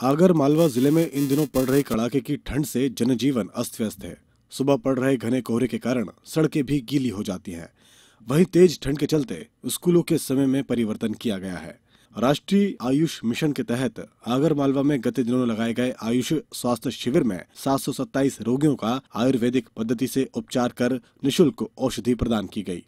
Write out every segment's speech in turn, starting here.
आगर मालवा ज़िले में इन दिनों पड़ रही कड़ाके की ठंड से जनजीवन अस्त व्यस्त है। सुबह पड़ रहे घने कोहरे के कारण सड़कें भी गीली हो जाती हैं। वहीं तेज ठंड के चलते स्कूलों के समय में परिवर्तन किया गया है। राष्ट्रीय आयुष मिशन के तहत आगर मालवा में गत दिनों लगाए गए आयुष स्वास्थ्य शिविर में 727 रोगियों का आयुर्वेदिक पद्धति से उपचार कर निशुल्क औषधि प्रदान की गई।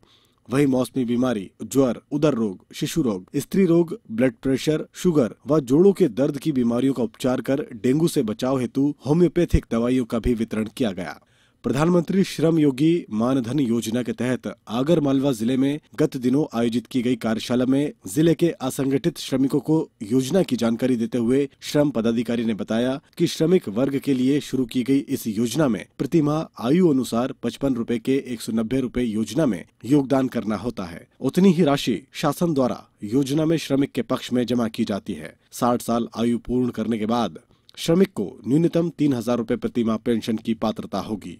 वहीं मौसमी बीमारी, ज्वर, उदर रोग, शिशु रोग, स्त्री रोग ब्लड प्रेशर शुगर व जोड़ों के दर्द की बीमारियों का उपचार कर डेंगू से बचाव हेतु होम्योपैथिक दवाइयों का भी वितरण किया गया। प्रधानमंत्री श्रम योगी मानधन योजना के तहत आगर मालवा ज़िले में गत दिनों आयोजित की गई कार्यशाला में ज़िले के असंगठित श्रमिकों को योजना की जानकारी देते हुए श्रम पदाधिकारी ने बताया कि श्रमिक वर्ग के लिए शुरू की गई इस योजना में प्रति माह आयु अनुसार पचपन रूपए के एक सौ नब्बे रूपए योजना में योगदान करना होता है। उतनी ही राशि शासन द्वारा योजना में श्रमिक के पक्ष में जमा की जाती है। साठ साल आयु पूर्ण करने के बाद श्रमिक को न्यूनतम तीन हज़ार रूपए प्रति माह पेंशन की पात्रता होगी।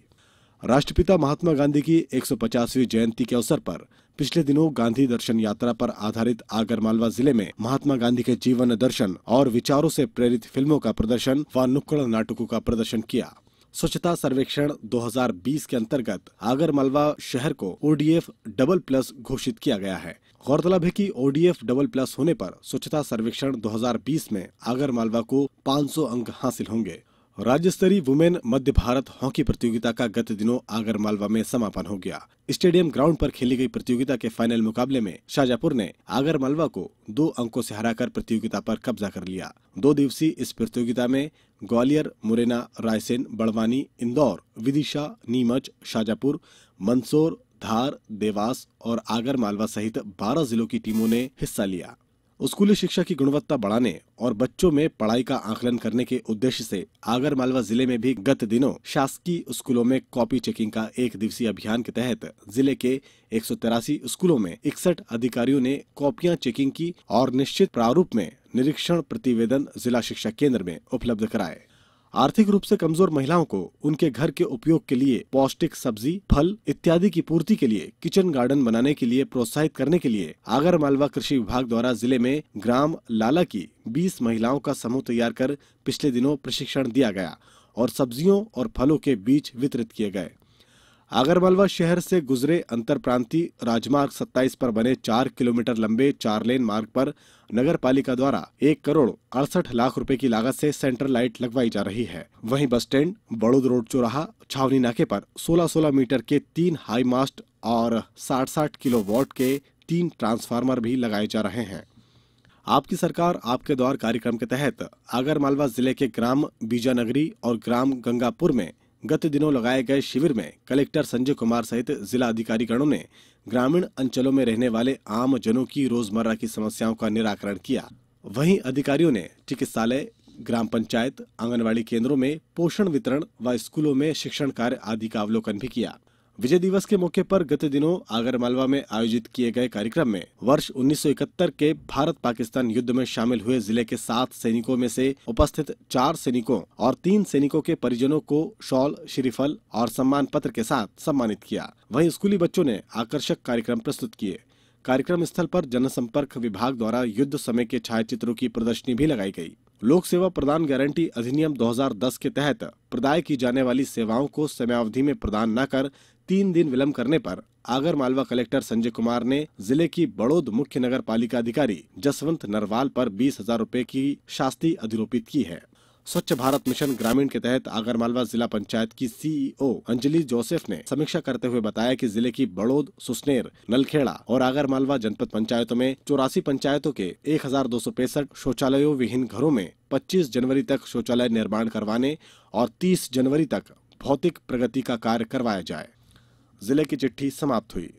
राष्ट्रपिता महात्मा गांधी की 150वीं जयंती के अवसर पर पिछले दिनों गांधी दर्शन यात्रा पर आधारित आगरमालवा ज़िले में महात्मा गांधी के जीवन दर्शन और विचारों से प्रेरित फ़िल्मों का प्रदर्शन व नुक्कड़ नाटकों का प्रदर्शन किया। स्वच्छता सर्वेक्षण 2020 के अंतर्गत आगर मालवा शहर को ओडीएफ डबल प्लस घोषित किया गया है। गौरतलब है कि ओडीएफ डबल प्लस होने पर स्वच्छता सर्वेक्षण 2020 में आगर मालवा को 500 अंक हासिल होंगे। राज्य स्तरीय वुमेन मध्य भारत हॉकी प्रतियोगिता का गत दिनों आगर मालवा में समापन हो गया। स्टेडियम ग्राउंड पर खेली गई प्रतियोगिता के फाइनल मुकाबले में शाजापुर ने आगर मालवा को दो अंकों से हराकर प्रतियोगिता पर कब्जा कर लिया। दो दिवसीय इस प्रतियोगिता में ग्वालियर, मुरैना, रायसेन, बड़वानी, इंदौर, विदिशा, नीमच, शाजापुर, मंदसौर, धार, देवास और आगर मालवा सहित 12 जिलों की टीमों ने हिस्सा लिया। स्कूली शिक्षा की गुणवत्ता बढ़ाने और बच्चों में पढ़ाई का आकलन करने के उद्देश्य से आगर मालवा ज़िले में भी गत दिनों शासकीय स्कूलों में कॉपी चेकिंग का एक दिवसीय अभियान के तहत ज़िले के एक सौ तिरासी स्कूलों में इकसठ अधिकारियों ने कॉपियाँ चेकिंग की और निश्चित प्रारूप में निरीक्षण प्रतिवेदन जिला शिक्षा केंद्र में उपलब्ध कराए। आर्थिक रूप से कमज़ोर महिलाओं को उनके घर के उपयोग के लिए पौष्टिक सब्ज़ी, फल इत्यादि की पूर्ति के लिए किचन गार्डन बनाने के लिए प्रोत्साहित करने के लिए आगर मालवा कृषि विभाग द्वारा ज़िले में ग्राम लाला की 20 महिलाओं का समूह तैयार कर पिछले दिनों प्रशिक्षण दिया गया और सब्जियों और फलों के बीच वितरित किए गए। आगरमालवा शहर से गुजरे अंतर प्रांतीय राजमार्ग 27 पर बने चार किलोमीटर लंबे चार लेन मार्ग पर नगर पालिका द्वारा एक करोड़ अड़सठ लाख रुपए की लागत से सेंट्रल लाइट लगवाई जा रही है। वहीं बस स्टैंड, बड़ोद रोड चौराहा, छावनी नाके पर 16-16 मीटर के तीन हाई मास्ट और साठ साठ किलो वॉट के तीन ट्रांसफार्मर भी लगाए जा रहे हैं। आपकी सरकार आपके द्वार कार्यक्रम के तहत आगरमालवा ज़िले के ग्राम बीजानगरी और ग्राम गंगापुर में गत दिनों लगाए गए शिविर में कलेक्टर संजय कुमार सहित जिला अधिकारीगणों ने ग्रामीण अंचलों में रहने वाले आम जनों की रोज़मर्रा की समस्याओं का निराकरण किया। वहीं अधिकारियों ने चिकित्सालय, ग्राम पंचायत आंगनबाड़ी केंद्रों में पोषण वितरण व स्कूलों में शिक्षण कार्य आदि का अवलोकन भी किया। विजय दिवस के मौके पर गत दिनों आगरमालवा में आयोजित किए गए कार्यक्रम में वर्ष 1971 के भारत पाकिस्तान युद्ध में शामिल हुए ज़िले के सात सैनिकों में से उपस्थित चार सैनिकों और तीन सैनिकों के परिजनों को शॉल, श्रीफल और सम्मान पत्र के साथ सम्मानित किया। वहीं स्कूली बच्चों ने आकर्षक कार्यक्रम प्रस्तुत किए। कार्यक्रम स्थल पर जनसंपर्क विभाग द्वारा युद्ध समय के छायाचित्रों की प्रदर्शनी भी लगाई गई। लोक सेवा प्रदान गारंटी अधिनियम 2010 के तहत प्रदाय की जाने वाली सेवाओं को समयावधि में प्रदान न कर तीन दिन विलंब करने पर आगर मालवा कलेक्टर संजय कुमार ने ज़िले की बड़ोद मुख्य नगर पालिका अधिकारी जसवंत नरवाल पर बीस हज़ार रूपए की शास्ति अधिरोपित की है। स्वच्छ भारत मिशन ग्रामीण के तहत आगरमालवा जिला पंचायत की सीईओ अंजलि जोसेफ ने समीक्षा करते हुए बताया कि ज़िले की बड़ोद, सुसनेर, नलखेड़ा और आगरमालवा जनपद पंचायतों में चौरासी पंचायतों के एक शौचालयों विहीन घरों में 25 जनवरी तक शौचालय निर्माण करवाने और 30 जनवरी तक भौतिक प्रगति का कार्य करवाया जाए। ज़िले की चिट्ठी समाप्त हुई।